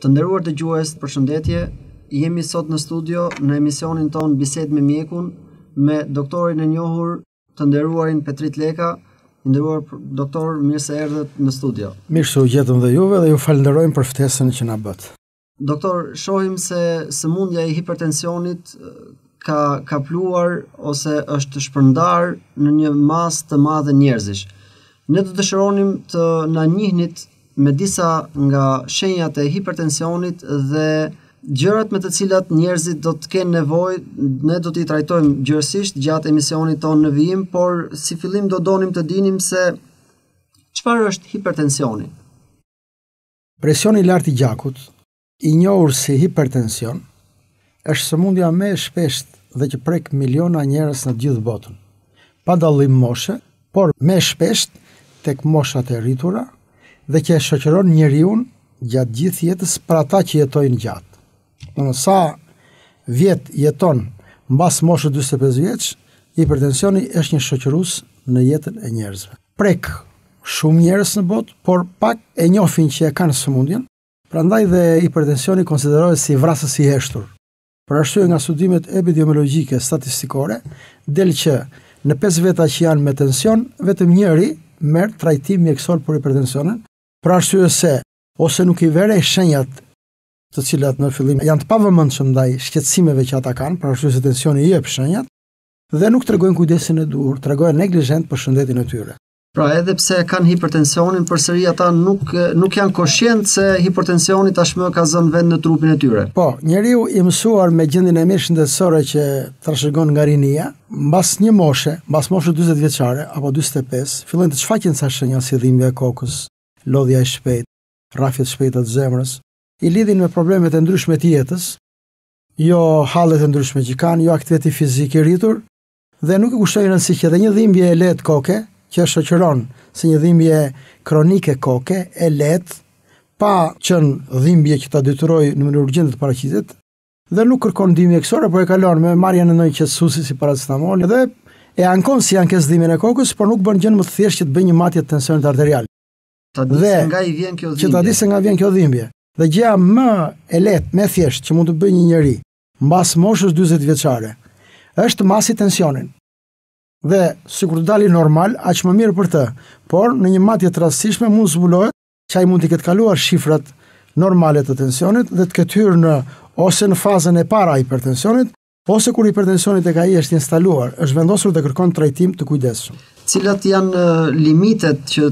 Të nderuar dëgjues, përshëndetje. Jemi sot në studio në emisionin tonë Bisedë me mjekun me doktorin e njohur, të nderuarin Petrit Leka. I nderuar doktor, mirë se erdhët në studio. Mirë se u gjetëm dhe juve dhe ju falënderojmë për ftesën që na bëtë. Doktor, shohim se sëmundja e hipertensionit ka kapluar ose është shpërndarë në një masë të madhe njerëzish. Ne do dëshironim të na njihnit me disa nga shenjat e hipertensionit dhe gjërat me të cilat njerëzit do të kenë nevojë, ne do t'i trajtojmë gjërësisht gjatë emisionit tonë në vijim, por si fillim do donim të dinim se çfarë është hipertensioni. Presioni i lartë i gjakut I njohur si hipertension, është sëmundja më e shpeshtë dhe që prek miliona njerëz në gjithë botën, pa dallim moshe, por më shpesh tek moshat e rritura dhe që e shoqëron njeriun gjatë gjithë jetës për ata që jetojnë gjatë. Në sa vjet jeton mbas moshës 45 vjeç, hipertensioni është një shoqërues në jetën e njerëzve. Prek shumë njerëz në botë, por pak e njofin që e kanë sëmundjen, Prandaj dhe hipertensioni konsiderohet si vrasës i heshtur. Për arsye nga studimet epidemiologjike statistikore, del që në pesë veta që janë me tension, vetëm njëri merr trajtim mjekësor për hipertensionin, për arsye se ose nuk i vënë re shenjat të cilat në fillim janë të pavëmendshëm ndaj shqetësimeve që ata kanë, për arsye se tensioni i jep shenjat, dhe nuk tregojnë kujdesin e duhur, tregohen neglizhentë për shëndetin e tyre. Pra edhe pse e kanë hipertensionin, përsëri ata nuk nuk janë koshientë se hipertensioni tashmë ka zënë vend në trupin e tyre. Po, njeriu i mësuar me gjendjen e mirë shëndetësore që trashëgon nga rinia, mbas një moshe, mbas moshës 40 vjeçare apo 45, fillojnë të shfaqen ca shenja si dhimbja e kokës, lodhja e shpejtë, rrafjet e shpejta të zemrës, i lidhin me problemet e ndryshme të jetës, jo hallet e ndryshme që kanë, jo aktiviteti fizik i rritur, Dhe nuk i kushtojnë rëndësi që edhe një dhimbje e lehtë koke, që e shoqëron si një dhimbje kronike koke e lehtë, pa qenë dhimbje që ta detyrojë në mënyrë urgjente të paraqitet, dhe nuk kërkon ndihmë mjekësore, por e kalon me marrjen e ndonjë qetësuesi si paracetamol dhe e ankon si ankesë dhimbjen e kokës, por nuk bën gjënë më të thjeshtë që të bëjë një matje të tensionit arterial. Ta di se nga i vjen kjo dhimbje. Që ta di se nga vjen kjo dhimbje. Dhe gjëja më e lehtë, më e thjeshtë që mund të bëjë një njeri mbas moshës dyzet vjeçare, është të masi tensionin. Dhe, sikur të dali normal, aq më mirë për të, por në një matje të rastësishme mund zbulohet që ai mund të ketë kaluar shifrat normale të tensionit dhe të ketë hyrë në ose në fazën e parahipertensionit, ose kur hipertensioni tek ai është instaluar, është vendosur dhe kërkon trajtim të kujdesshëm. Cilat janë limitet që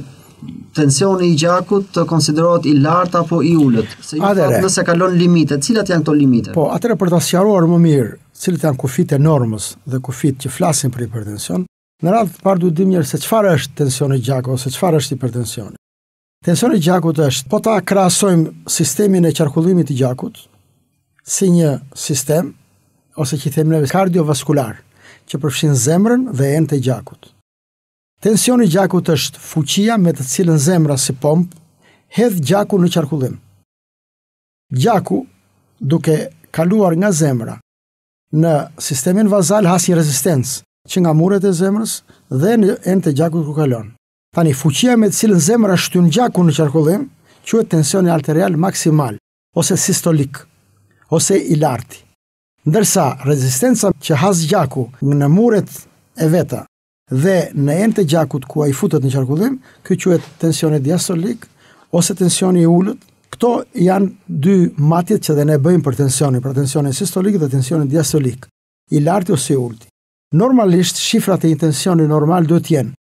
tensioni i gjakut të konsiderohet i lartë apo i ulët? Se ju thotë nëse kalon limitet, cilat janë këto limite? Po, atëherë për ta sqaruar më mirë, cilat janë kufijtë e normës dhe kufijtë që flasin për hipertension, në radhë të parë duhet të dimë njëherë se çfarë është tensioni i gjakut ose çfarë është hipertensioni. Tensioni i gjakut është, po ta krahasojmë sistemin e qarkullimit të gjakut si një sistem ose që i themi ne kardiovaskular, që përfshin zemrën dhe enët e gjakut. Tensioni i gjakut është fuqia me të cilën zemra si pompë hedh gjakun në qarkullim. Gjaku, duke kaluar nga zemra në sistemin vazal has një rezistencë që nga muret e zemrës dhe në enët e gjakut ku kalon. Tani, fuqia me të cilën zemra shtyn gjakun në qarkullim, quhet tensioni arterial maksimal, ose sistolik, ose i larti. Ndërsa, rezistenca që has gjaku në muret e veta dhe në enët e gjakut ku ai futet në qarkullim, ky quhet tensioni diastolik, ose tensioni i ulët, këto janë dy matjet që dhe ne bëjmë për tensionin, pra tensionin sistolik dhe tensionin diastolik, i larti ose i ulëti. Normalisht, shifrat e një tensioni normal duhet të jenë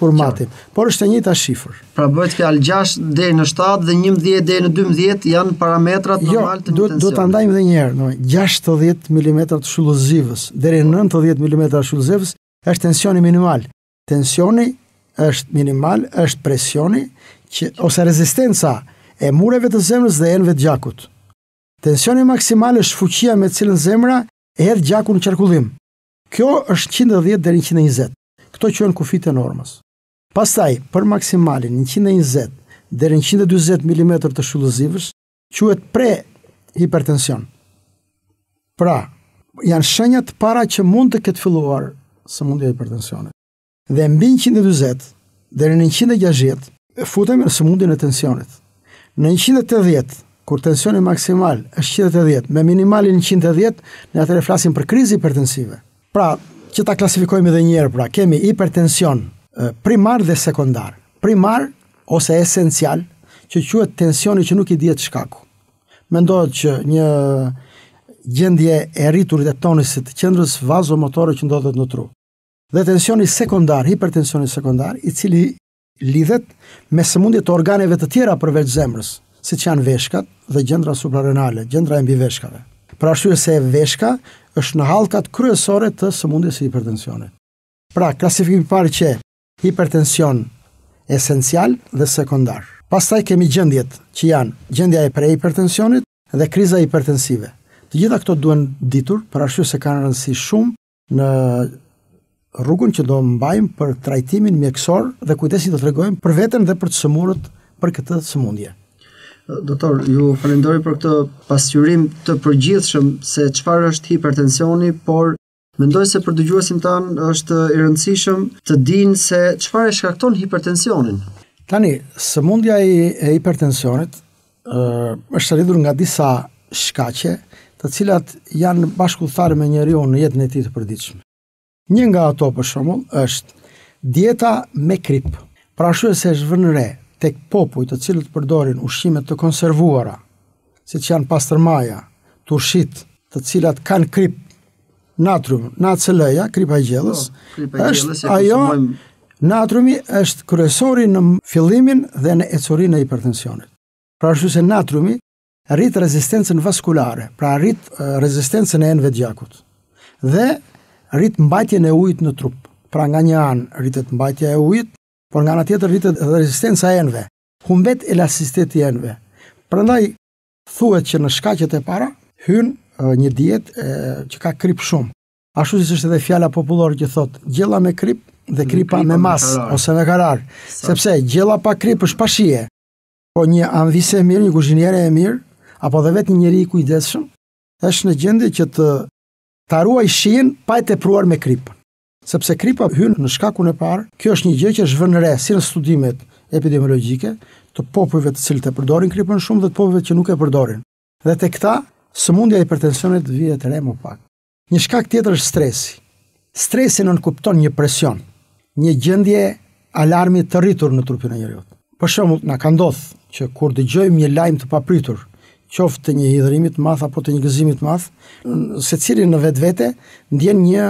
për matjen, por është e njëjta shifër. Pra bëhet fjalë 6 deri në 7 dhe 11 deri në 12 janë parametrat jo, normale të tensionit. Jo, do ta ndajmë edhe një herë, 60 mm të shtyllës së zhivës deri në 90 mm të shtyllës së zhivës është tensioni minimal. Tensioni është minimal, është presioni që ose rezistenca e mureve të zemrës dhe enëve të gjakut. Tensioni maksimal është fuqia me të cilën zemra e hedh gjakun në qarkullim. Kjo është 110 deri në 120. Këto quhen kufijtë e normës. Pastaj, për maksimalin 120 deri në 140 mm të shtyllës së zhivës, quhet prehipertension. Pra, janë shenjat para që mund të ketë filluar sëmundja e hipertensionit. dhe mbi 140 deri në 160 futemi në sëmundjen e tensionit. Në 180, kur tensioni maksimal është 180 me minimalin 110, ne atëherë flasim për krizë hipertensive. Pra, që ta klasifikojmë edhe një herë, pra kemi hipertension primar dhe sekondar. Primar ose esencial që quhet tensioni që nuk i dihet shkaku. Mendohet që një gjendje e rritur e tonusit të qendrës vazomotore që ndodhet në tru. dhe tensioni sekondar, hipertensioni sekondar, i cili lidhet me sëmundje të organeve të tjera përveç zemrës, siç janë veshkat dhe gjëndra suprarenale, gjëndra e mbiveshkave. Për arsye se veshka është në hallkat kryesore të sëmundjes së hipertensionit. Pra, klasifikimi i parë qe hipertension esencial dhe sekondar. Pastaj kemi gjendjet që janë gjendja e prehipertensionit dhe kriza hipertensive. Të gjitha këto duhen ditur, për arsye se kanë rëndësi shumë Në rrugën që do mbajmë për trajtimin mjekësor dhe kujdesin do të tregojmë për veten dhe për të sëmurët për këtë sëmundje. Doktor, ju falenderoj për këtë pasqyrim të përgjithshëm se çfarë është hipertensioni, por mendoj se për dëgjuesit tanë është i rëndësishëm të dinë se çfarë e shkakton hipertensionin. Tani, sëmundja e hipertensionit është e rrjedhur nga disa shkaqe, të cilat janë bashkudhëtare me njeriu në jetën e tij të përditshme. Një nga ato për shembull është dieta me krip. Për arsye se është vënë re tek popujt të cilët përdorin ushqime të konservuara, siç janë pastërmaja, turshitë, të cilat kanë kripë Natrium, NaCl-ja, kripa e gjellës, po, kripa e gjellës është ajo natriumi është kryesori në fillimin dhe në ecurinë e hipertensionit. Për arsye se natriumi rrit rezistencën vaskulare, pra rrit rezistencën e enëve të gjakut. Dhe rrit mbajtjen e ujit në trup. Pra nga një anë rritet mbajtja e ujit, por nga ana tjetër rritet rezistenca e enëve. Humbet elasticiteti i enëve. Prandaj Thuhet që në shkaqet e para hyn një dietë që ka kripë shumë. Ashtu siç është edhe fjala popullore që thotë, gjella me kripë dhe kripa me masë ose me karar. Sepse gjella pa kripë është pa shije. Po një amvisë e mirë, një kuzhiniere e mirë, apo dhe vetë një njeri i kujdesshëm, është në gjendje që të ta ruajë shijen pa e tepruar me kripën. Sepse kripa hyn në shkakun e parë, kjo është një gjë që është vënë re si në studimet epidemiologjike të popujve të cilët e përdorin kripën shumë dhe të popujve që nuk e përdorin. Dhe te këta, sëmundja e hipertensionit vihet re më pak. Një shkak tjetër është stresi. Stresi nënkupton një presion, një gjendje alarmi të rritur në trupin e njeriut. Për shembull, na ka ndodhur që kur dëgjojmë një lajm të papritur, qoftë të një hidhërimi të madh apo të një gëzimi të madh, secili në vetvete ndjen një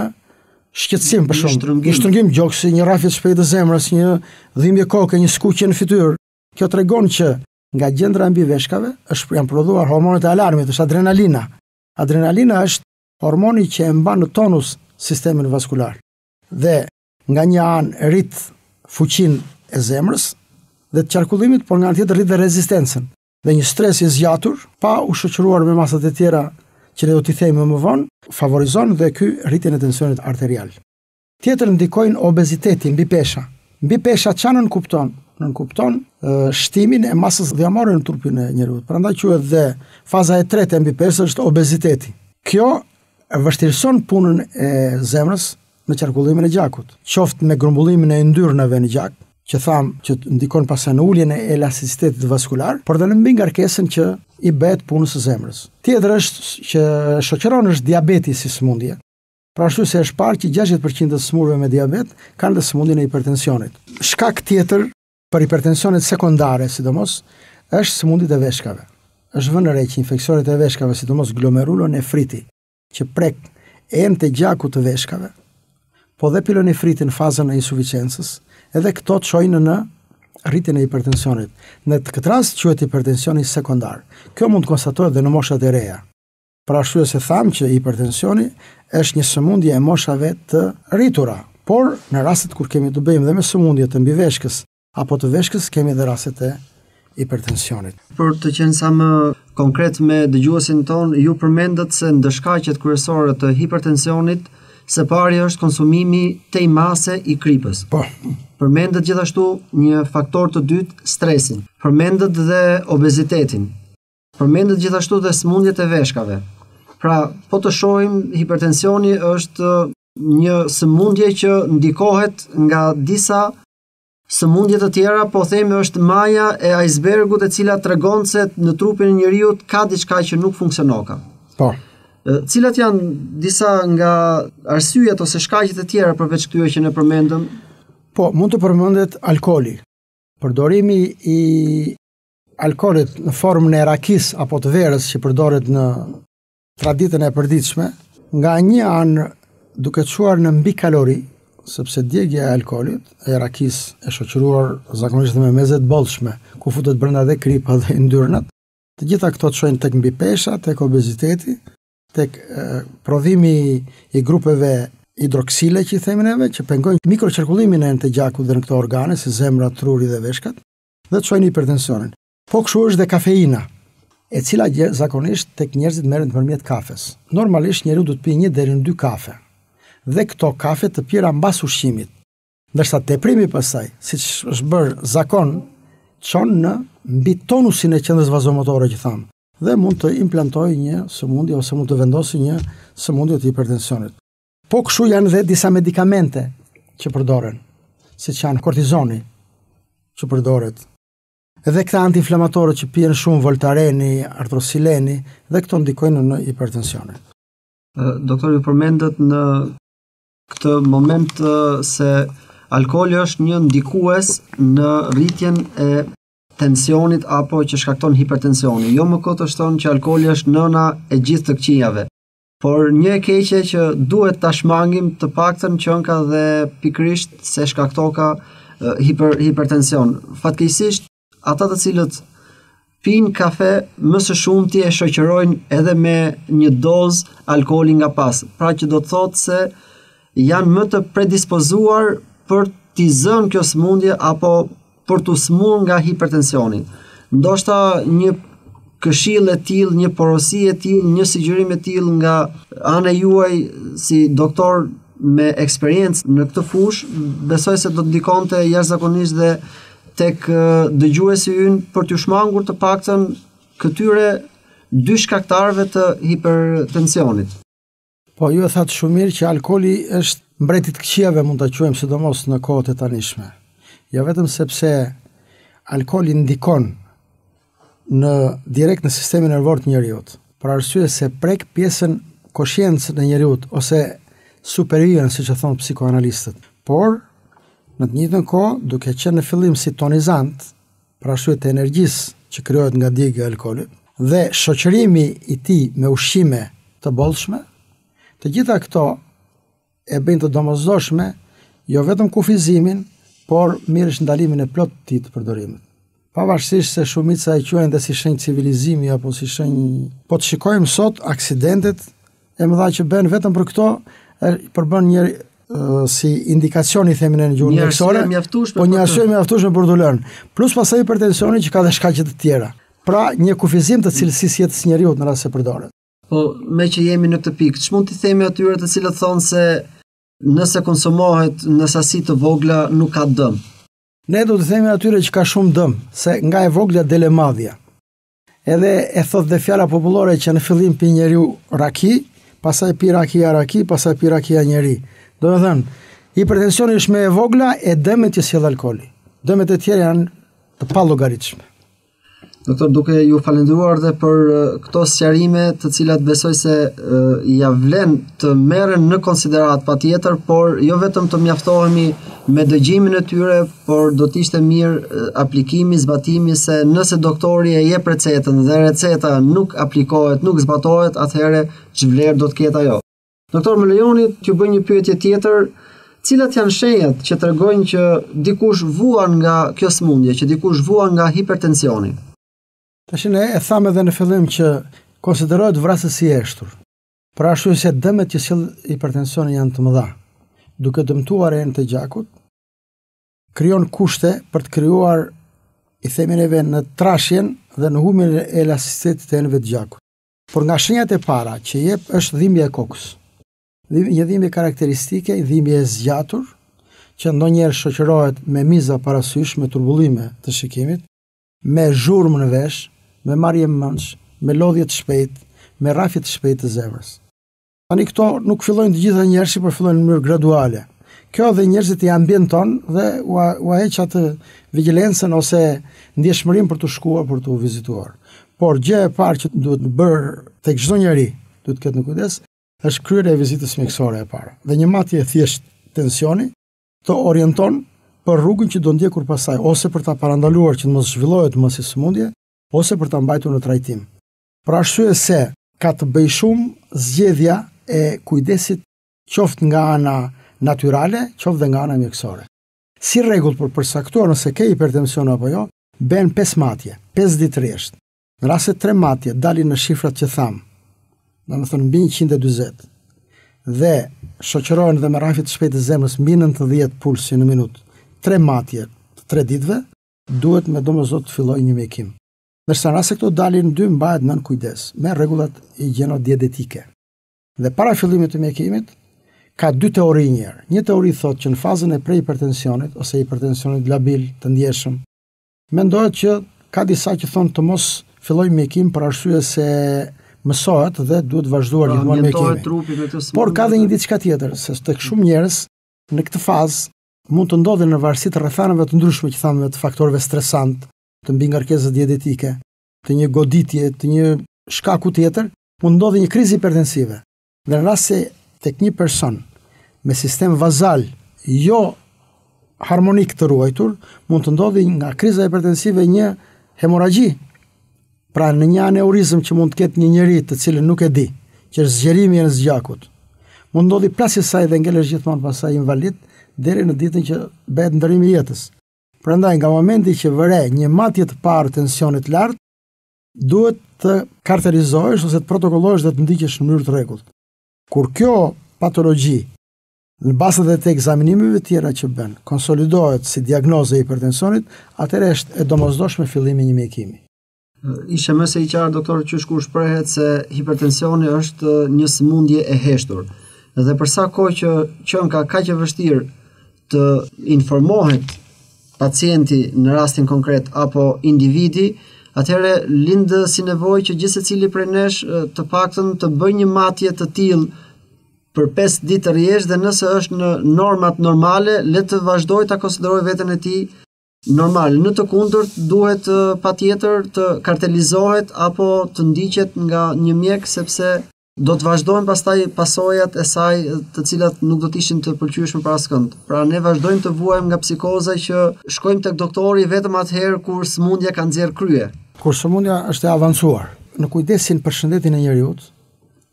shqetësim për shembull një shtrëngim gjoksi, një rrahje të shpejtë të zemrës, një dhimbje koke, një skuqje në fytyrë. Kjo tregon që nga gjëndra mbiveshkore është janë prodhuar hormonet e alarmit, është adrenalina. Adrenalina është hormoni që e mban në tonus sistemin vaskular. Dhe Nga një anë rrit fuqinë e zemrës dhe të qarkullimit, por nga anë tjetër rrit dhe rezistencën. Dhe një stres i zgjatur, pa u shoqëruar me masat e tjera që ne do t'i themi më vonë, favorizon dhe ky rritjen e tensionit arterial. Tjetër ndikojnë obeziteti, mbipesha. Mbipesha ça nënkupton, nënkupton shtimin e masës dhjamore në trupin e njeriut. Prandaj quhet dhe faza e tretë e mbipeshës është obeziteti. Kjo vështirëson punën e zemrës, në qarkullimin e gjakut, qoftë me grumbullimin e yndyrnave në gjak, që thamë që ndikon pastaj në uljen e elasticitetit vaskular, por dhe në mbingarkesën që i bëhet punës së zemrës. Tjetër është që shoqëron është diabeti si sëmundje. Pra ashtu se është parë që 60% të sëmurëve me diabet kanë dhe sëmundjen e hipertensionit. Shkak tjetër për hipertensionet sekondare, sidomos, është sëmundjet e veshkave. është vënë re që infeksionet e veshkave, sidomos glomerulonefriti, që prek enët e gjakut të veshkave, po dhe pielonefriti në fazën e insuficiencës, edhe këto çojnë në rritjen e hipertensionit. Në të këtë rast quhet hipertensioni sekondar. Kjo mund të konstatohet dhe në moshat e reja. Për arsye se thamë që hipertensioni është një sëmundje e moshave të rritura, por në rastet kur kemi të bëjmë dhe me sëmundje të mbiveshkës, apo të veshkës kemi dhe rastet e hipertensionit. Për të qenë sa më konkret me dëgjuesin tonë, ju përmendët se ndër shkaqet kryesore të hipertensionit së pari është konsumimi tej mase i kripës. Po. Përmendët gjithashtu një faktor të dytë, stresin. Përmendët dhe obezitetin. Përmendët gjithashtu dhe sëmundjet e veshkave. Pra, po të shohim, hipertensioni është një sëmundje që ndikohet nga disa Sëmundje të tjera po themi është maja e ajsbergut e cila tregon se në trupin e njeriut ka diçka që nuk funksionoka. Po. Cilat janë disa nga arsyet ose shkaqet e tjera përveç këtyre që ne përmendëm? Po, mund të përmendet alkooli. Përdorimi i alkoolit në formën e rakisë apo të verës që përdoret në traditën e përditshme, nga një anë duke çuar në mbikalori, sepse djegja e alkoolit, e rakisë, e shoqëruar zakonisht me meze të bollshme, ku futet brenda dhe kripa dhe yndyrnat, të gjitha këto çojnë tek mbipesha, tek obeziteti, tek prodhimi i grupeve hidroksile që i themin neve, që pengojnë mikroqarkullimin në enët e gjakut dhe në këto organe, si zemra, truri dhe veshkat, dhe çojnë hipertensionin. Po kështu është dhe kafeina, e cila zakonisht tek njerëzit merret nëpërmjet kafesë. Normalisht njeriu do të pijë një deri në dy kafe. Dhe këto kafe të pira mbas ushqimit. Ndërsa teprimi pastaj, siç është bërë zakon, çon në mbitonusin e qendrës vazomotore që thamë dhe mund të implantojë një sëmundje ose mund të vendosë një sëmundje të hipertensionit. Po kështu janë dhe disa medikamente që përdoren, siç janë kortizoni që përdoret Dhe këta antiinflamatorët që pihen shumë voltareni, artrosileni dhe këto ndikojnë në hipertensionin. Doktor ju përmendët në këtë moment se alkooli është një ndikues në rritjen e tensionit apo që shkakton hipertensionin. Jo më kot është thënë që alkooli është nëna e gjithë të këqijave. Por një e keqe që duhet ta shmangim të paktën qenka dhe pikërisht se shkaktoka hiper hipertension. Fatkeqësisht ata të cilët pinë kafe më së shumti e shoqërojnë edhe me një dozë alkooli nga pas, pra që do të thotë se janë më të predispozuar për t'i zënë kjo sëmundje apo për t'u sëmurë nga hipertensioni. Ndoshta një këshillë e tillë, një porosi e tillë, një sugjerim i tillë nga ana juaj si doktor me eksperiencë në këtë fushë, besoj se do të ndikonte jashtëzakonisht dhe tek dëgjuesi ynë për t'iu shmangur të paktën këtyre dy shkaktarëve të hipertensionit. Po ju e thatë shumë mirë që alkooli është mbreti i të këqijave mund ta quajmë sidomos në kohët e tanishme. Jo vetëm sepse alkooli ndikon direkt në sistemin nervor të njeriut, për arsye se prek pjesën koshiencën e njeriut ose superioren, siç e thonë psikoanalistët. Por në të njëjtën kohë, duke qenë në fillim si tonizant, për arsye të energjisë që krijohet nga djegia e alkoolit dhe shoqërimi i tij me ushqime të bollshme, të gjitha këto e bëjnë të domosdoshme jo vetëm kufizimin, por mirë është ndalimin e plotë të tij të përdorimit. Pavarësisht se shumica e quajnë dhe si shenjë civilizimi apo si shenjë, po të shikojmë sot aksidentet e mëdha që bëhen vetëm për këto, përbën një si indikacion i themi në gjuhën mjekësore. Po një arsye mjaftueshme për të lënë. Plus pastaj hipertensioni që ka dhe shkaqe të tjera. Pra, një kufizim të cilësisë së jetës së njeriut në rast se përdoret. Po, meqë jemi në këtë pikë, ç'mund t'i themi atyre të cilët thonë se nëse konsumohet në sasi të vogla nuk ka dëm. Ne do t'i themi atyre që ka shumë dëm, se nga e vogla del e madhja. Edhe e thotë dhe fjala popullore që në fillim pi njeriu raki, pastaj pi rakia raki, pastaj pi rakia njeri. Domethënë, hipertensioni është më e vogla e dëmeve që sjell alkooli. Dëmet e tjera janë të pallogaritshme. Doktor, duke ju falënderuar dhe për këto sqarime të cilat besoj se uh, ia vlen të merren në konsideratë patjetër, por jo vetëm të mjaftohemi me dëgjimin e tyre, por do të ishte mirë aplikimi, zbatimi se nëse doktori e jep recetën dhe receta nuk aplikohet, nuk zbatohet, atëherë ç'vlerë do të ketë ajo. Doktor, më lejoni t'ju bëj një pyetje tjetër, cilat janë shenjat që tregojnë që dikush vuan nga kjo sëmundje, që dikush vuan nga hipertensioni? Tash ne e thamë edhe në fillim që konsiderohet vrasës i heshtur. Për arsye se dëmet që sjell hipertensioni janë të mëdha, duke dëmtuar enët e gjakut, krijon kushte për të krijuar i themi neve në trashjen dhe në humbjen e elasticitetit të enëve të gjakut. Por nga shenjat e para që jep është dhimbja e kokës. Një dhimbje karakteristike, dhimbje e zgjatur, që ndonjëherë shoqërohet me miza para sysh, me turbullime të shikimit, me zhurmë në vesh, me marrje mëndsh, me lodhje të shpejtë, me rrahje të shpejtë të zemrës. Tani këto nuk fillojnë të gjitha njëherësi, por fillojnë në mënyrë graduale. Kjo dhe njerëzit i ambienton dhe ua, ua heq atë vigjilencën ose ndjeshmërinë për të shkuar, për t'u vizituar. Por gjë e parë që duhet bërë tek çdo njeri, duhet të ketë në kujdes, është kryerja e vizitës mjekësore e parë. Dhe një matje thjesht tensioni të orienton për rrugën që do ndjekur pastaj, ose për ta parandaluar që të mos zhvillohet më si sëmundje, ose për ta mbajtur në trajtim. për arsye se ka të bëjë shumë zgjedhja e kujdesit qoftë nga ana natyrale, qoftë dhe nga ana mjekësore. Si rregull për përcaktuar nëse ke hipertension apo jo, bëhen 5 matje, 5 ditë rresht. Në rast se 3 matje dalin në shifrat që thamë, domethënë mbi 140 dhe shoqërohen dhe me rrahje të shpejtë të zemrës mbi 90 pulsi në minutë, 3 matje të 3 ditëve, duhet me domosdo të fillojë një mjekim. Ndërsa në rast se këto dalin dy mbahet nën kujdes me rregullat higjienodietetike. Dhe para fillimit të mjekimit ka dy teori njëherë. Një teori thotë që në fazën e prehipertensionit ose hipertensionit labil të ndjeshëm mendohet që ka disa që thonë të mos fillojmë mjekim për arsye se mësohet dhe duhet vazhduar pra, gjithmonë mjekimi. Por ka dhe një diçka tjetër, se tek shumë njerëz në këtë fazë mund të ndodhin në varësi të rrethanave të ndryshme që thamë të faktorëve stresantë, të mbingarkesës dietetike, të një goditje, të një shkaku tjetër, mund ndodhi një krizë hipertensive. Në rast se tek një person me sistem vazal jo harmonik të ruajtur, mund të ndodhi nga kriza hipertensive një hemorragji. Pra në një aneurizëm që mund të ketë një njeri të cilën nuk e di, që është zgjerimi i enës gjakut. Mund ndodhi plasja e saj dhe ngelesh gjithmonë pastaj invalid deri në ditën që bëhet ndërrimi i jetës. Prandaj nga momenti që vëren një matje të parë tensionit të lartë, duhet të karakterizohesh ose të protokollohesh dhe të ndiqesh në mënyrë të rregullt. Kur kjo patologji në bazë dhe të ekzaminimeve të tjera që bën, konsolidohet si diagnozë e hipertensionit, atëherë është e domosdoshme fillimi i një mjekimi. Ishe më se i qartë, doktor, qysh kur shprehët se hipertensioni është një sëmundje e heshtur. Dhe për sa kohë që qenka kaq e vështirë të informohet pacienti në rastin konkret apo individi, atëherë lind si nevojë që gjithësecili prej nesh të paktën të bëjë një matje të tillë për 5 ditë rresht dhe nëse është në normat normale, le të vazhdojë ta konsiderojë veten e tij normal, në të kundërt duhet patjetër të kartelizohet apo të ndiqet nga një mjek sepse do të vazhdojnë pastaj pasojat e saj të cilat nuk do të ishin të pëlqyeshme për askënd. Pra ne vazhdojmë të vuajmë nga psikoza që shkojmë tek doktori vetëm atëherë kur sëmundja ka nxjerrë krye. Kur sëmundja është e avancuar, në kujdesin për shëndetin e njeriut,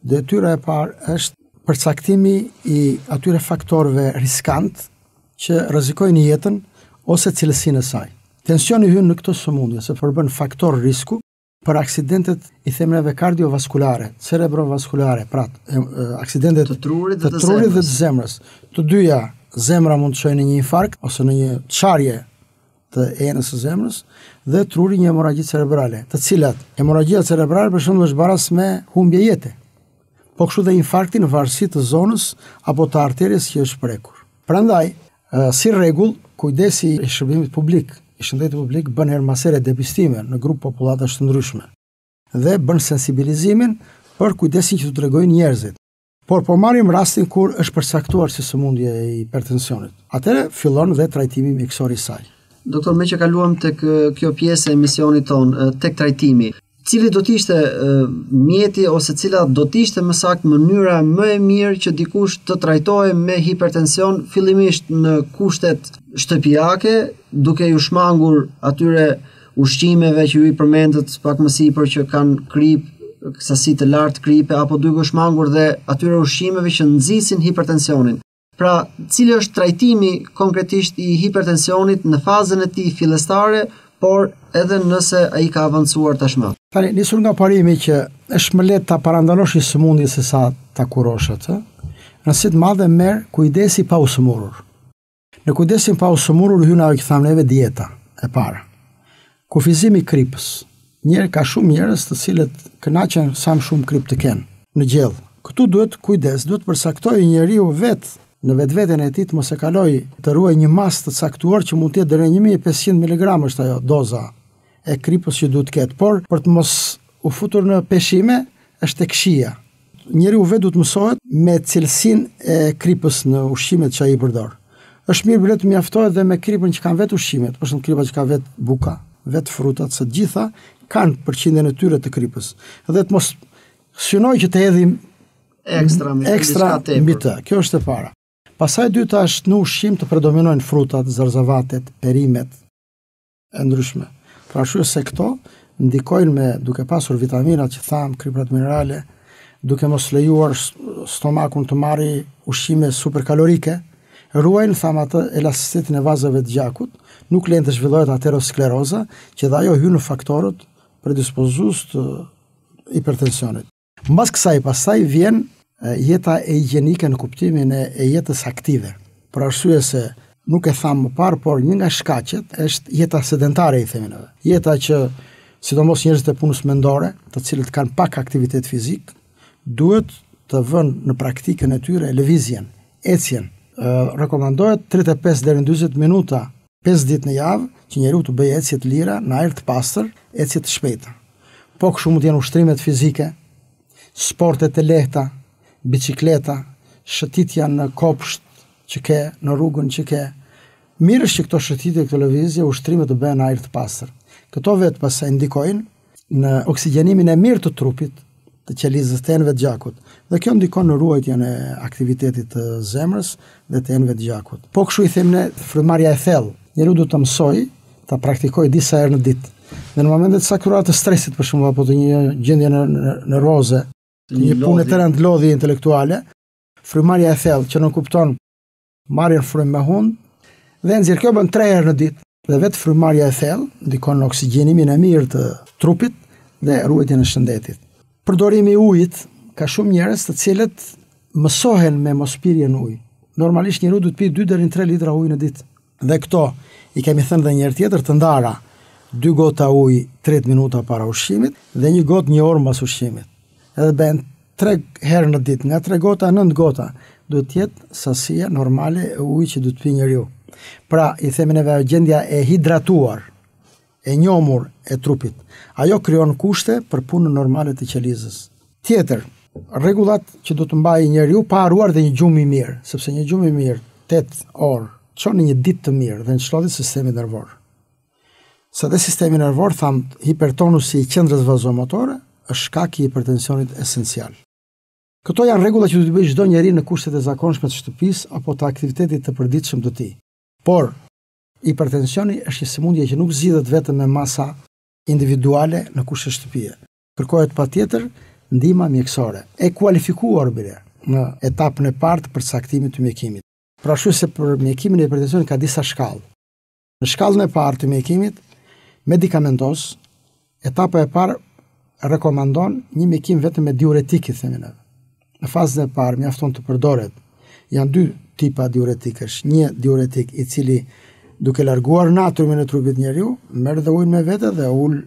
detyra e parë është përcaktimi i atyre faktorëve riskantë që rrezikojnë jetën ose cilësinë e saj. Tensioni hyn në këto sëmundje se përbën faktor risku për aksidentet i themi neve kardiovaskulare, cerebrovaskulare, pra aksidentet të trurit dhe të zemrës. Të dyja, zemra mund të shkojë në një infarkt ose në një çarje të enës së zemrës dhe truri një hemorragji cerebrale, të cilat hemorragjia cerebrale për shembull është baras me humbje jete. Po kështu dhe infarkti në varësi të zonës apo të arteries që është prekur. Prandaj, si rregull, kujdesi i shërbimit publik, i shëndetit publik bën herë mas here depistime në grup popullatash të ndryshme dhe bën sensibilizimin për kujdesin që do tregojnë njerëzit. Por po marrim rastin kur është përcaktuar si sëmundje e hipertensionit. Atëherë fillon dhe trajtimi mjekësor i saj. Doktor, meqë kaluam tek kjo pjesë e emisionit tonë, tek trajtimi, cili do të ishte mjeti ose cila do të ishte më saktë mënyra më e mirë që dikush të trajtohej me hipertension fillimisht në kushtet shtëpiake, duke iu shmangur atyre ushqimeve që ju i përmendët pak më sipër që kanë kripë, sasi të lartë kripe apo duke iu shmangur dhe atyre ushqimeve që nxisin hipertensionin. Pra, cili është trajtimi konkretisht i hipertensionit në fazën e tij fillestare, por edhe nëse ai ka avancuar tashmë. Tani, nisur nga parimi që është më lehtë ta parandalosh një sëmundje sesa ta kurosh atë, rëndësi të madhe merr kujdesi pa u sëmurur. Në kujdesin pa u sëmurur hyn ajo që thamë neve dieta e para. Kufizimi i kripës. Njerë ka shumë njerëz të cilët kënaqen sa më shumë kripë të kenë në gjellë. Këtu duhet kujdes, duhet të përcaktojë njeriu vetë në vetveten e tij të mos e kalojë të ruajë një masë të caktuar që mund të jetë deri në 1500 miligramë është ajo doza e kripës që duhet të ketë, por për të mos u futur në peshime është e keqja. Njeriu vetë duhet të mësohet me cilësinë e kripës në ushqimet që ai përdor. Është mirë bile të mjaftohet dhe me kripën që kanë vetë ushqimet, për shembull kripa që ka vetë buka, vetë frutat, se të gjitha kanë përqindjen e tyre të kripës. Dhe të mos synojë që të hedhim ekstra, ekstra mbi të. Kjo është e para. Pastaj dyta është në ushqim të predominojnë frutat, zarzavatet, perimet, e ndryshme. Për arsye se këto ndikojnë me duke pasur vitaminat që thamë, kripërat minerale, duke mos lejuar stomakun të marrë ushqime superkalorike, ruajnë thamë atë elasticitetin e vazave të gjakut, nuk lënë të zhvillohet ateroskleroza, që dhe ajo hyn në faktorët predispozues të hipertensionit. Mbas kësaj, pastaj vjen jeta higjienike në kuptimin e, e jetës aktive. Për arsye se nuk e thamë më parë, por një nga shkaqet është jeta sedentare i themi neve. Jeta që sidomos njerëzit e punës mendore, të cilët kanë pak aktivitet fizik, duhet të vënë në praktikën e tyre lëvizjen, ecjen. Rekomandohet 35 deri në 40 minuta Pesë ditë në javë që njeriu të bëjë ecje të lira në ajër të pastër, ecje të shpejta. Po kështu mund të jenë ushtrimet fizike, sportet e lehta, biçikleta, shëtitja në kopshtin që ke, në rrugën që ke. Mirë është që këto shëtitje, këto lëvizje, ushtrimet të bëhen në ajër të pastër. Këto vetë pastaj ndikojnë në oksigjenimin e mirë të trupit, të qelizës të enëve të gjakut, dhe kjo ndikon në ruajtjen e aktivitetit të zemrës dhe të enëve të gjakut. Po kështu i themi ne frymëmarrja e thellë. Njeriu duhet ta mësojë ta praktikojë disa herë në ditë. Dhe në momentet e caktuara të stresit për shembull apo të një gjendje nervoze, një, një punë të rëndë lodhje intelektuale, frymëmarrja e thellë që nënkupton Marrjen frymë me hundë dhe nxjerr, kjo bëhet 3 herë në ditë dhe vetë frymëmarrja e thellë ndikon në oksigjenimin e mirë të trupit dhe ruajtjen e shëndetit. Përdorimi i ujit ka shumë njerëz të cilët mësohen me mospirjen ujë. Normalisht njeriu duhet të pijë 2 deri në 3 litra ujë në ditë. Dhe këto i kemi thënë dhe një herë tjetër të ndara. 2 gota ujë 30 minuta para ushqimit dhe një gotë një orë mbas ushqimit. Edhe bën 3 herë në ditë, nga 3 gota 9 gota, duhet të jetë sasia normale e ujit që duhet të pijë njeriu. Pra, i themi neve gjendja e hidratuar, e njomur e trupit. Ajo krijon kushte për punën normale të qelizës. Tjetër, rregullat që duhet të mbajë njeriu pa harruar dhe një gjumë i mirë, sepse një gjumë i mirë 8 orë çon në një ditë të mirë dhe në çlodhje sistemin nervor. Se dhe sistemi nervor, thamë, hipertonusi i qendrës vazomotore është shkak i hipertensionit esencial. Këto janë rregulla që do t'i bëjë çdo njeri në kushtet e zakonshme të shtëpisë apo të aktivitetit të përditshëm të tij. Por, hipertensioni është një sëmundje që nuk zgjidhet vetëm me masa individuale në kushte shtëpie. Kërkohet patjetër ndihma mjekësore e kualifikuar bile në etapën e parë të përcaktimit të mjekimit. Pra, shtoj se për mjekimin e hipertensionit ka disa shkallë. Në shkallën e parë të mjekimit medikamentos, etapa e parë rekomandon një mjekim vetëm me diuretik i themi ne. Në fazën e parë mjafton të përdoret janë dy tipa diuretikësh, një diuretik i cili duke larguar natriumin e trupit njeriut, merr dhe ujin me vete dhe ul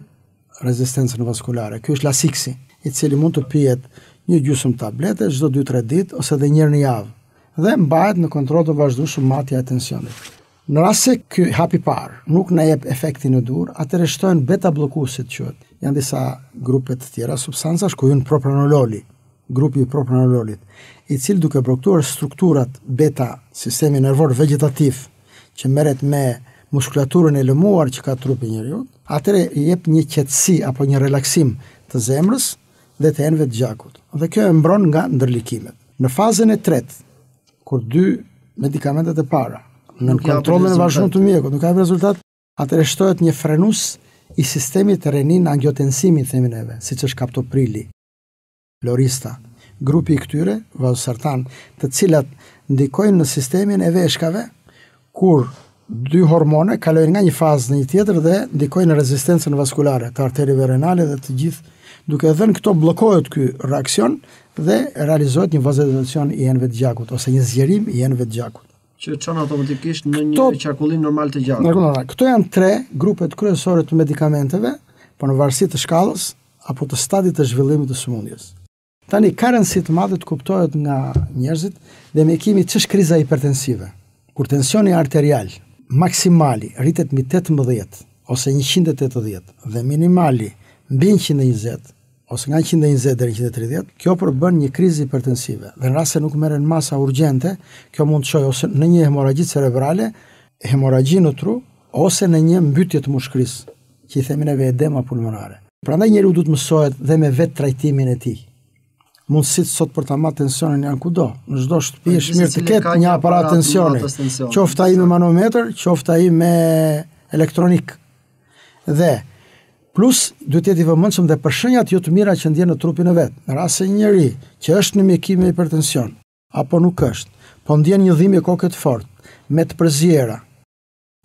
rezistencën vaskulare. Ky është lasiksi, i cili mund të pihet një gjysmë tablete çdo 2-3 ditë ose edhe një herë në javë dhe mbahet në kontroll të vazhdueshëm matja e tensionit. Në rast se ky hap i parë nuk na jep efektin e duhur, atëherë shtohen beta bllokuesit quhet. Janë disa grupe të tjera substancash ku hyn propranololi, grupi i propranololit, i cili duke bllokuar strukturat beta, sistemi nervor vegjetativ që merret me muskulaturën e lëmuar që ka trupi i njeriut, atëherë i jep një qetësi apo një relaksim të zemrës dhe të enëve të gjakut. Dhe kjo e mbron nga ndërlikimet. Në fazën e tretë, Kur dy medikamentet e para nën kontrollin e vazhdueshëm të mjekut nuk kanë rezultat, atëherë shtohet një frenues i sistemit të renin angiotensinit themi neve, siç është kaptoprili, lorista, grupi i këtyre, valsartan, të cilat ndikojnë në sistemin e veshkave, kur dy hormone kalojnë nga një fazë në një tjetër dhe ndikojnë në rezistencën vaskulare të arterieve renale dhe të gjithë, duke dhënë këto bllokohet ky reaksion dhe realizohet një vazodilatacion i enëve të gjakut ose një zgjerim i enëve të gjakut. Që çon automatikisht në një qarkullim normal të gjakut. Këto janë tre grupet kryesore të medikamenteve, po në varësi të shkallës apo të stadit të zhvillimit të sëmundjes. Tani ka rëndësi të madhe të kuptohet nga njerëzit dhe mjekimi ç'është kriza hipertensive. Kur tensioni arterial maksimali rritet mbi 18 ose 180 dhe minimali mbi 120 ose nga 120 deri 130, kjo përbën një krizë hipertensive. Dhe në rast se nuk merren masa urgjente, kjo mund të çojë ose në një hemorragji cerebrale, hemorragji në tru ose në një mbytje të mushkërisë. që i themi neve edema pulmonare. Prandaj njeriu duhet mësohet dhe me vetëtrajtimin e tij. Mundësitë sot për ta marrë tensionin janë kudo. Në çdo shtëpi është mirë të ketë një aparat tensioni. Qoftë ai me manometër, qoftë ai me elektronik. Dhe plus duhet të jetë i vëmendshëm dhe për shenjat jo të mira që ndjen në trupin e vet. Në rast se një njeri që është në mjekim me hipertension apo nuk është, po ndjen një dhimbje koke të fortë, me të përziera,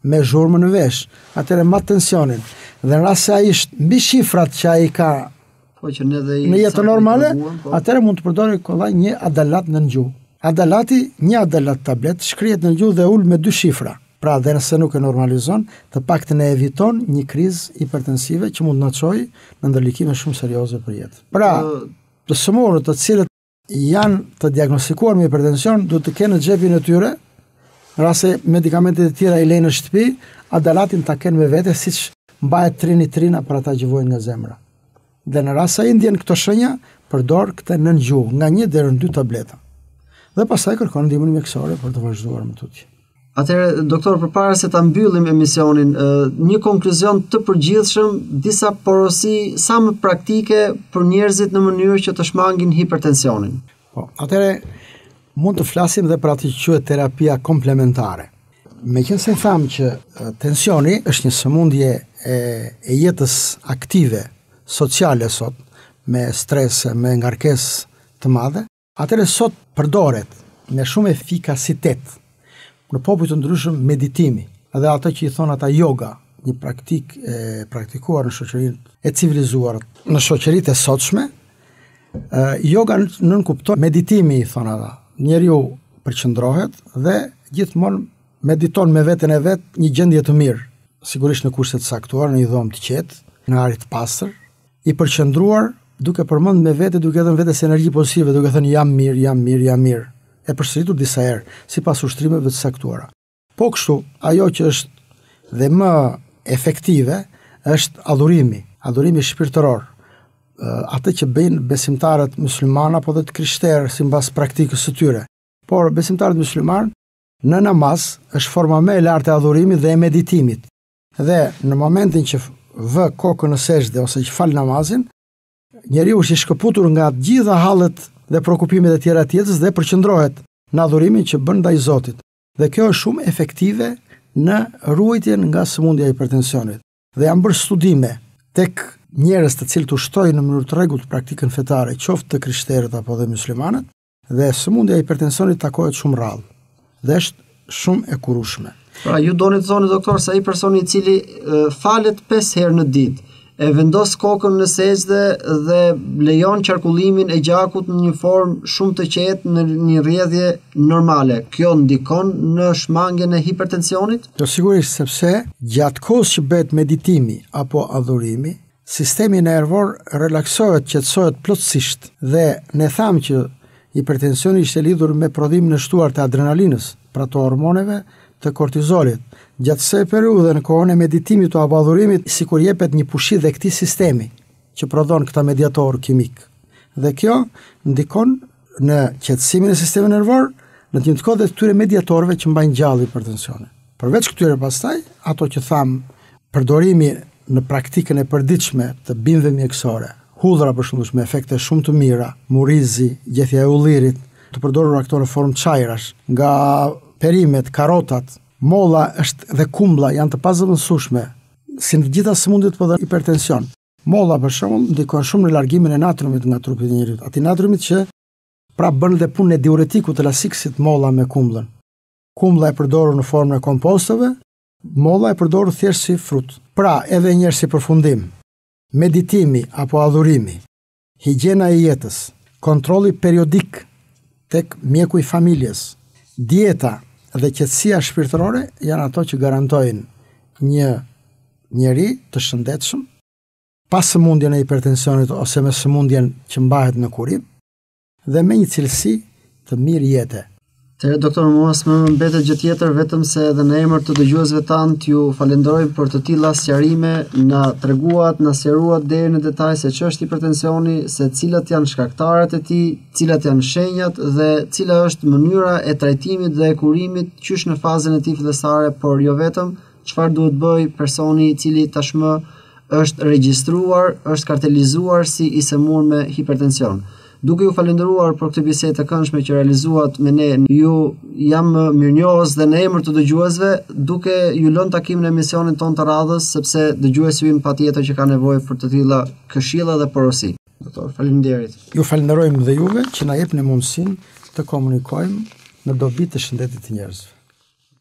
me zhurmë në vesh, atëherë mat tensionin. Dhe në rast se ai është mbi shifrat që ai ka po, që në, në jetën normale, po. atëherë mund të përdori kollaj një adalat nën gjuhë. Adalati, një adalat tablet, shkrihet nën gjuhë dhe ul me dy shifra. Pra dhe nëse nuk e normalizon, të paktën eviton një krizë hipertensive që mund të na çojë në ndërlikime shumë serioze për jetë. Pra, të sëmurët të cilët janë të diagnostikuar me hipertension, duhet të kenë në xhepin e tyre, në rast se medikamentet e tjera i lejnë në shtëpi, adalatin ta kenë me vete, siç mbahet trinitrina për ata që vuajnë nga zemra. Dhe në rast se i ndjen këto shënja, përdor këtë nën gjuhë, nga një deri në dy tableta. Dhe pastaj kërkon ndihmën mjekësore për të vazhduar më tutje. Atëherë, doktor, përpara se ta mbyllim emisionin, një konkluzion të përgjithshëm, disa porosi sa më praktike për njerëzit në mënyrë që të shmangin hipertensionin. Po, atëherë, mund të flasim dhe për atë që quhet terapia komplementare. Meqenëse thamë që tensioni është një sëmundje e, e jetës aktive, sociale sot, me stres, me ngarkesë të madhe, Atëherë sot përdoret me shumë efikasitet në popuj të ndryshëm meditimi dhe ato që i thonë ata yoga, një praktikë e praktikuar në shoqërinë e civilizuar. Në shoqëritë e sotshme, yoga nënkupton meditimi i thonë ata. Njeriu përqendrohet dhe gjithmonë mediton me veten e vet një gjendje të mirë, sigurisht në kushte të caktuara, në një dhomë të qetë, në ajër të pastër, I përqendruar duke përmend me vete duke dhënë vetes energji pozitive duke thënë jam mirë, jam mirë, jam mirë, e përsëritur disa herë, sipas ushtrimeve të caktuara. Po kështu, ajo që është dhe më efektive është adhurimi, adhurimi shpirtëror. Atë që bëjnë besimtarët muslimanë apo dhe të krishterë sipas praktikës së tyre. Por besimtarët muslimanë në namaz është forma më e lartë e adhurimit dhe e meditimit. Dhe në momentin që vë kokën në sexhde ose që fal namazin, njeriu është i shkëputur nga të gjitha hallet dhe preokupimet e tjera të jetës dhe përqendrohet në adhurimin që bën ndaj Zotit. Dhe kjo është shumë efektive në ruajtjen nga sëmundja e hipertensionit. Dhe janë bërë studime tek njerëz të cilët ushtrojnë në mënyrë të rregullt praktikën fetare, qoftë të krishterët apo dhe muslimanët, Dhe sëmundja e hipertensionit takohet shumë rrallë dhe është shumë e kurueshme. Pra ju doni të thoni doktor se ai personi i cili e, falet 5 herë në ditë e vendos kokën në sexhde dhe lejon qarkullimin e gjakut në një formë shumë të qetë në një rrjedhje normale. Kjo ndikon në shmangien e hipertensionit? Jo sigurisht sepse gjatë kohës që bëhet meditimi apo adhurimi, Sistemi nervor relaksohet, qetësohet plotësisht dhe ne thamë që hipertensioni ishte lidhur me prodhimin e shtuar të adrenalinës, pra të hormoneve të kortizolit. Gjatë kësaj periudhe në kohën e meditimit apo adhurimit sikur jepet një pushim dhe këtij sistemi që prodhon këta mediatorë kimik. Dhe kjo ndikon në qetësimin e sistemit nervor, në të njëjtë kohë dhe këtyre mediatorëve që mbajnë gjallë hipertensionin. Përveç këtyre pastaj, ato që thamë, përdorimi në praktikën e përditshme të bimëve mjekësore, hudhra për shembull me efekte shumë të mira, murizi, gjethja e ullirit, të përdorura këto në formë çajrash, nga perimet, karotat, molla edhe kumbla janë të pazëvendësueshme si në të gjitha sëmundjet po dhe hipertension. Molla, për shembull, ndikon shumë në largimin e natriumit nga trupi i njeriut, atij natriumit që pra bën dhe punën e diuretikut të lasikësit molla me kumbllën. Kumblla e përdorur në formën e kompostove, molla e përdorur thjesht si frut. Pra, edhe një herë si përfundim, meditimi apo adhurimi Higjiena e jetës, kontrolli periodik tek mjeku i familjes, dieta dhe qetësia shpirtërore janë ato që garantojnë një njeri të shëndetshëm pa sëmundjen e hipertensionit ose me sëmundjen që mbahet në kurim dhe me një cilësi të mirë jete. Atëherë doktor, mua s'më mbetet gjë tjetër vetëm se edhe në emër të dëgjuesve tanë t'ju falenderoj për të tilla sqarime, na treguat, na sqaruat deri në detaj se ç'është hipertensioni, se cilat janë shkaktarët e tij, cilat janë shenjat dhe cila është mënyra e trajtimit dhe e kurimit qysh në fazën e tij fillestare, por jo vetëm. Çfarë duhet të bëjë personi i cili tashmë është regjistruar, është kartelizuar si i sëmurë me hipertension? Duke ju falënderuar për këtë bisedë të këndshme që realizuat me ne, ju jam mirënjohës dhe në emër të dëgjuesve, duke ju lënë takim në emisionin tonë të radhës, sepse dëgjuesi ynë patjetër që ka nevojë për të tilla këshilla dhe porosi. Doktor, faleminderit. Ju falënderojmë dhe juve që na jepni mundësinë të komunikojmë në dobi të shëndetit të njerëzve.